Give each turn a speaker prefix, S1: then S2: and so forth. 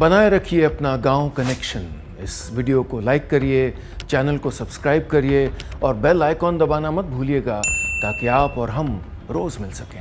S1: बनाए रखिए अपना गाँव कनेक्शन इस वीडियो को लाइक करिए चैनल को सब्सक्राइब करिए और बेल आइकॉन दबाना मत भूलिएगा ताकि आप और हम रोज़ मिल सकें।